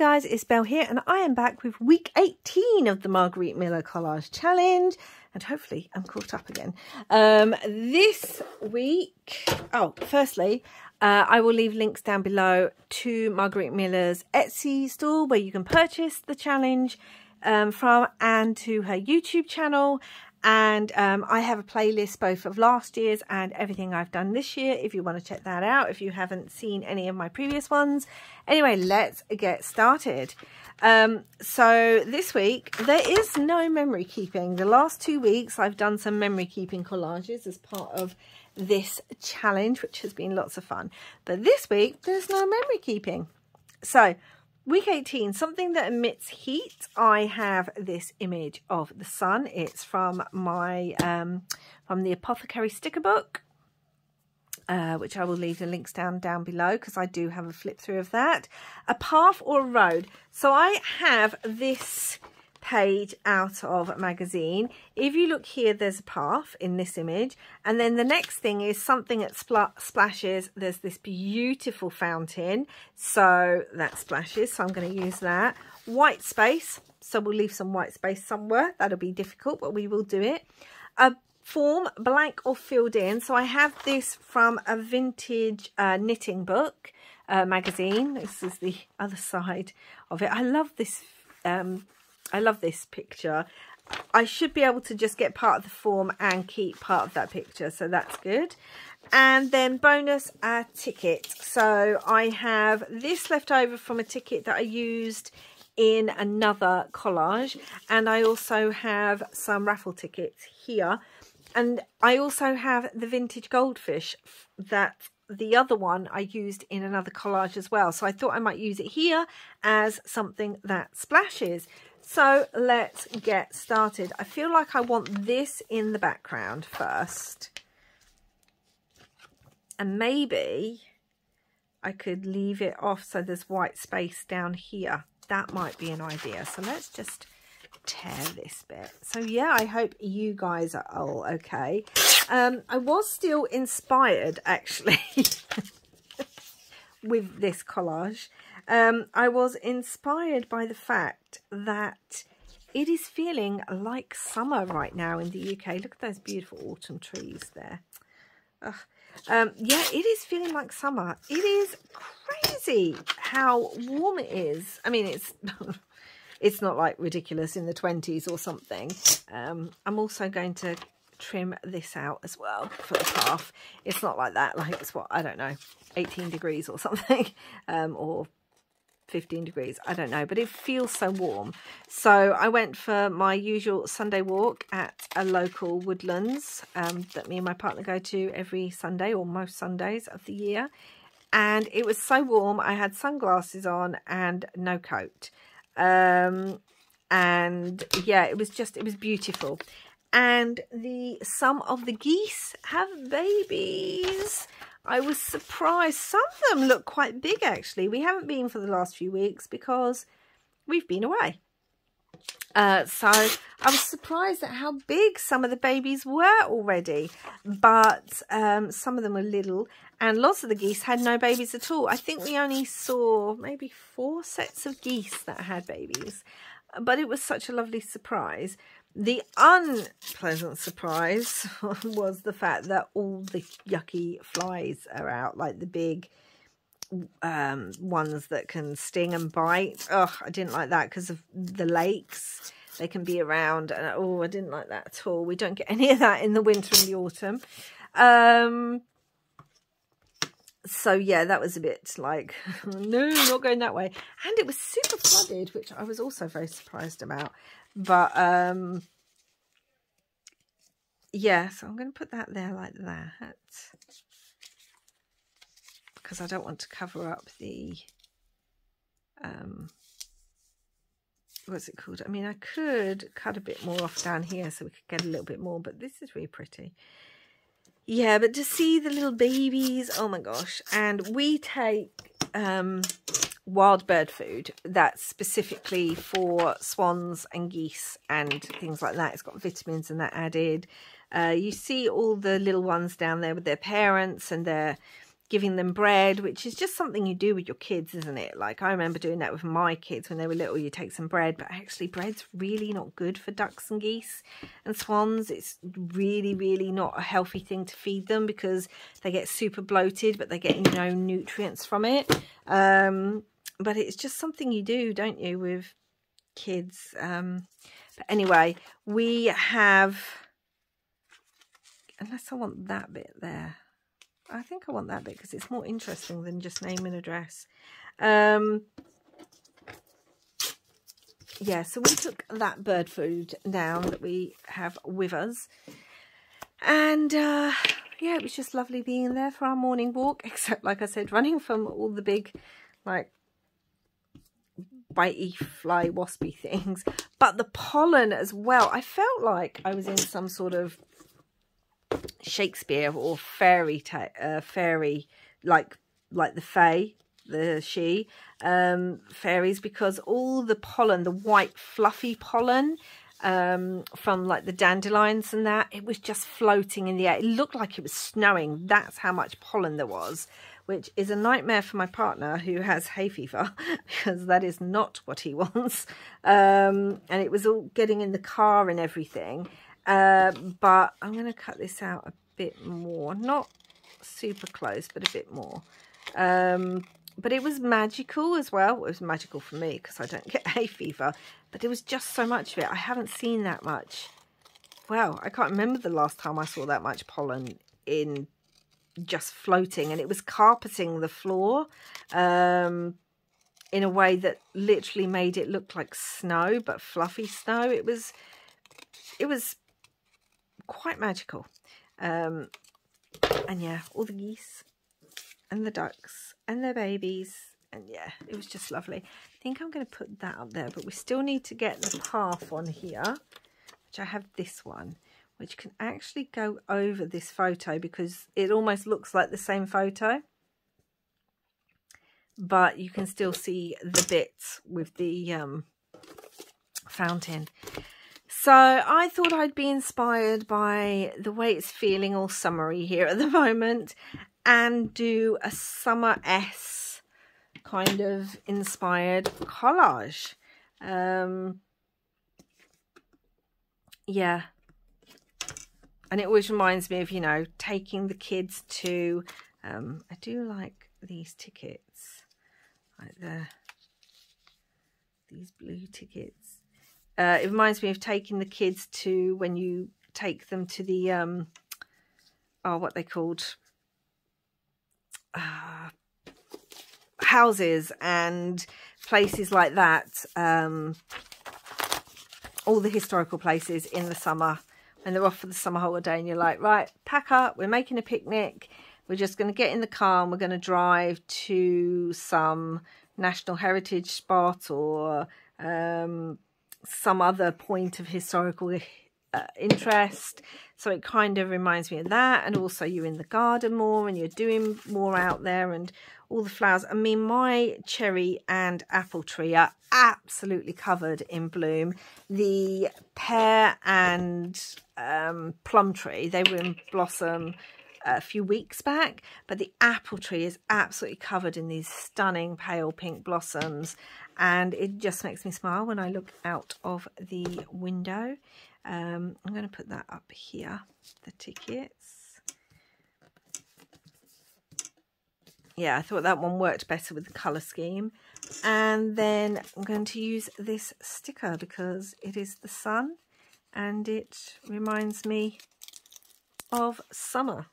guys, it's Bel here and I am back with week 18 of the Margarete Miller Collage Challenge and hopefully I'm caught up again. Um, this week, oh, firstly, uh, I will leave links down below to Margarete Miller's Etsy store where you can purchase the challenge um, from and to her YouTube channel and um, I have a playlist both of last year's and everything I've done this year if you want to check that out if you haven't seen any of my previous ones. Anyway let's get started. Um, so this week there is no memory keeping. The last two weeks I've done some memory keeping collages as part of this challenge which has been lots of fun. But this week there's no memory keeping. So Week 18, something that emits heat. I have this image of the sun. It's from my um, from the Apothecary sticker book, uh, which I will leave the links down down below because I do have a flip through of that. A path or a road. So I have this page out of a magazine. If you look here, there's a path in this image. And then the next thing is something that spl splashes. There's this beautiful fountain. So that splashes. So I'm going to use that. White space. So we'll leave some white space somewhere. That'll be difficult, but we will do it. A form, blank or filled in. So I have this from a vintage uh, knitting book uh, magazine. This is the other side of it. I love this um, I love this picture. I should be able to just get part of the form and keep part of that picture. So that's good. And then bonus a ticket. So I have this left over from a ticket that I used in another collage. And I also have some raffle tickets here. And I also have the vintage goldfish that the other one I used in another collage as well. So I thought I might use it here as something that splashes. So let's get started. I feel like I want this in the background first. And maybe I could leave it off so there's white space down here. That might be an idea. So let's just tear this bit. So yeah, I hope you guys are all okay. Um, I was still inspired actually with this collage um, I was inspired by the fact that it is feeling like summer right now in the UK. Look at those beautiful autumn trees there. Um, yeah, it is feeling like summer. It is crazy how warm it is. I mean, it's it's not like ridiculous in the 20s or something. Um, I'm also going to trim this out as well for the path. It's not like that. Like it's what, I don't know, 18 degrees or something. Um, or 15 degrees I don't know but it feels so warm so I went for my usual Sunday walk at a local woodlands um, that me and my partner go to every Sunday or most Sundays of the year and it was so warm I had sunglasses on and no coat um, and yeah it was just it was beautiful and the some of the geese have babies I was surprised. Some of them look quite big, actually. We haven't been for the last few weeks because we've been away. Uh, so I was surprised at how big some of the babies were already. But um, some of them were little. And lots of the geese had no babies at all. I think we only saw maybe four sets of geese that had babies. But it was such a lovely surprise. The unpleasant surprise was the fact that all the yucky flies are out, like the big um, ones that can sting and bite. Oh, I didn't like that because of the lakes. They can be around. And, oh, I didn't like that at all. We don't get any of that in the winter and the autumn. Um, so yeah, that was a bit like, no, not going that way. And it was super flooded, which I was also very surprised about. But, um, yeah, so I'm going to put that there like that. Because I don't want to cover up the, um, what's it called? I mean, I could cut a bit more off down here so we could get a little bit more, but this is really pretty. Yeah, but to see the little babies, oh my gosh. And we take, um, wild bird food that's specifically for swans and geese and things like that. It's got vitamins and that added. Uh, you see all the little ones down there with their parents and their giving them bread, which is just something you do with your kids, isn't it? Like I remember doing that with my kids when they were little. You take some bread, but actually bread's really not good for ducks and geese and swans. It's really, really not a healthy thing to feed them because they get super bloated, but they get no nutrients from it. Um, but it's just something you do, don't you, with kids. Um, but anyway, we have, unless I want that bit there. I think I want that bit because it's more interesting than just name and address. Um, yeah, so we took that bird food down that we have with us. And uh, yeah, it was just lovely being there for our morning walk, except like I said, running from all the big like bitey fly waspy things. But the pollen as well. I felt like I was in some sort of Shakespeare or fairy uh, fairy like like the fae the she um, fairies because all the pollen the white fluffy pollen um, from like the dandelions and that it was just floating in the air. It looked like it was snowing. That's how much pollen there was which is a nightmare for my partner who has hay fever because that is not what he wants. Um, and it was all getting in the car and everything uh, but I'm going to cut this out a bit more. Not super close, but a bit more. Um, but it was magical as well. It was magical for me because I don't get hay fever. But there was just so much of it. I haven't seen that much. Well, I can't remember the last time I saw that much pollen in just floating. And it was carpeting the floor um, in a way that literally made it look like snow, but fluffy snow. It was, it was quite magical. Um, and yeah, all the geese and the ducks and their babies. And yeah, it was just lovely. I think I'm going to put that up there, but we still need to get the path on here, which I have this one, which can actually go over this photo because it almost looks like the same photo. But you can still see the bits with the um, fountain. So I thought I'd be inspired by the way it's feeling all summery here at the moment and do a summer S kind of inspired collage. Um, yeah. And it always reminds me of, you know, taking the kids to, um, I do like these tickets, like the, these blue tickets uh, it reminds me of taking the kids to when you take them to the um oh what they called uh, houses and places like that um all the historical places in the summer and they're off for the summer holiday and you're like right pack up we're making a picnic. We're just going to get in the car and we're going to drive to some national heritage spot or um some other point of historical uh, interest. So it kind of reminds me of that. And also you're in the garden more and you're doing more out there and all the flowers. I mean, my cherry and apple tree are absolutely covered in bloom. The pear and um, plum tree, they were in blossom a few weeks back, but the apple tree is absolutely covered in these stunning pale pink blossoms and it just makes me smile when I look out of the window. Um, I'm going to put that up here, the tickets. Yeah, I thought that one worked better with the colour scheme. And then I'm going to use this sticker because it is the sun and it reminds me of summer.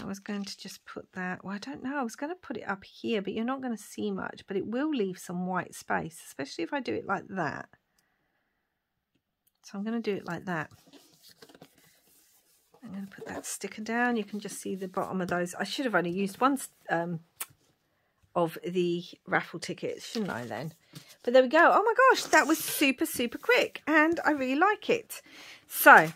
I was going to just put that, well, I don't know, I was going to put it up here, but you're not going to see much, but it will leave some white space, especially if I do it like that. So I'm going to do it like that. I'm going to put that sticker down. You can just see the bottom of those. I should have only used one um, of the raffle tickets, shouldn't I then? But there we go. Oh my gosh, that was super, super quick. And I really like it. So,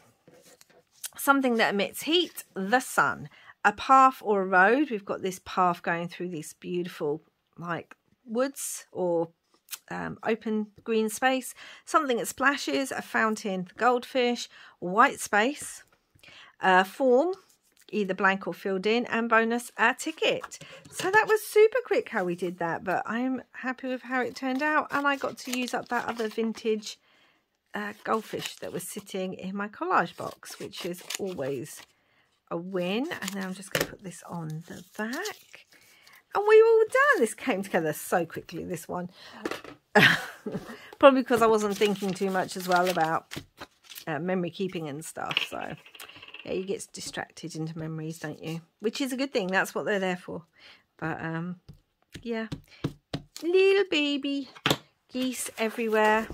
something that emits heat, the sun a path or a road. We've got this path going through this beautiful like woods or um, open green space, something that splashes, a fountain goldfish, white space, uh, form, either blank or filled in and bonus a ticket. So that was super quick how we did that, but I'm happy with how it turned out. And I got to use up that other vintage uh, goldfish that was sitting in my collage box, which is always a win. And then I'm just going to put this on the back. And we were all done. This came together so quickly, this one. Probably because I wasn't thinking too much as well about uh, memory keeping and stuff. So, yeah, you get distracted into memories, don't you? Which is a good thing. That's what they're there for. But, um, yeah. Little baby geese everywhere.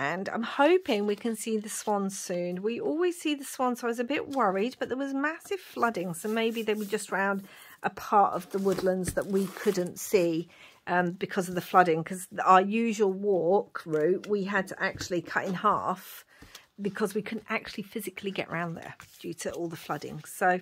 And I'm hoping we can see the swans soon. We always see the swans, so I was a bit worried. But there was massive flooding, so maybe they were just around a part of the woodlands that we couldn't see um, because of the flooding. Because our usual walk route, we had to actually cut in half because we couldn't actually physically get around there due to all the flooding. So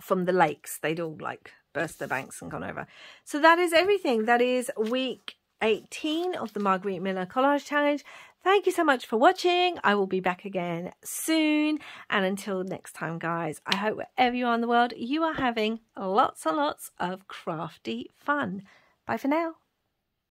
from the lakes, they'd all like burst their banks and gone over. So that is everything. That is week 18 of the Margarete Miller Collage Challenge. Thank you so much for watching. I will be back again soon. And until next time, guys, I hope wherever you are in the world, you are having lots and lots of crafty fun. Bye for now.